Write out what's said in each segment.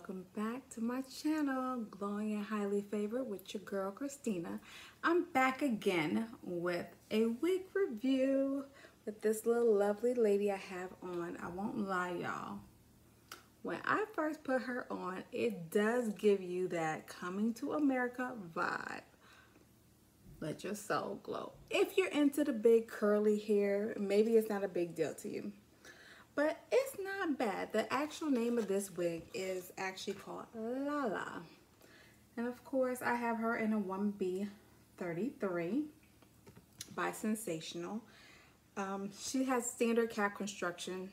welcome back to my channel glowing and highly favored with your girl Christina. I'm back again with a wig review with this little lovely lady I have on. I won't lie y'all. When I first put her on it does give you that coming to America vibe. Let your soul glow. If you're into the big curly hair maybe it's not a big deal to you but it's not bad. The actual name of this wig is actually called Lala. And of course, I have her in a 1B33 by Sensationnel. Um, she has standard cap construction,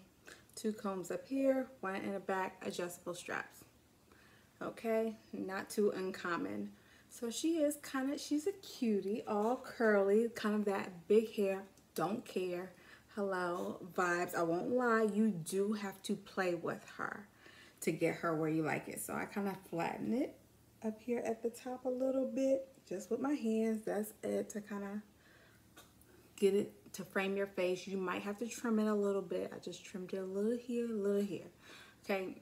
two combs up here, one in the back, adjustable straps. Okay, not too uncommon. So she is kind of, she's a cutie, all curly, kind of that big hair, don't care hello vibes. I won't lie, you do have to play with her to get her where you like it. So I kind of flatten it up here at the top a little bit, just with my hands. That's it to kind of get it to frame your face. You might have to trim it a little bit. I just trimmed it a little here, a little here. Okay,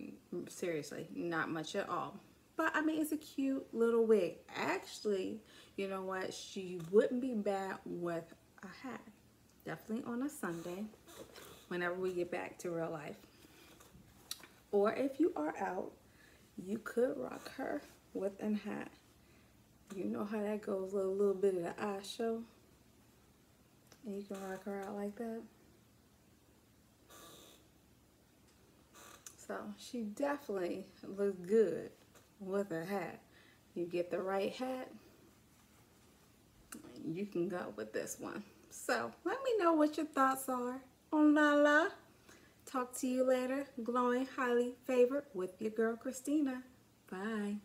seriously, not much at all. But I mean, it's a cute little wig. Actually, you know what? She wouldn't be bad with a hat definitely on a Sunday whenever we get back to real life. Or if you are out, you could rock her with a hat. You know how that goes, a little bit of the eye show. And you can rock her out like that. So she definitely looks good with a hat. You get the right hat, you can go with this one. So let me know what your thoughts are on Lala. Talk to you later. Glowing, highly favored with your girl Christina. Bye.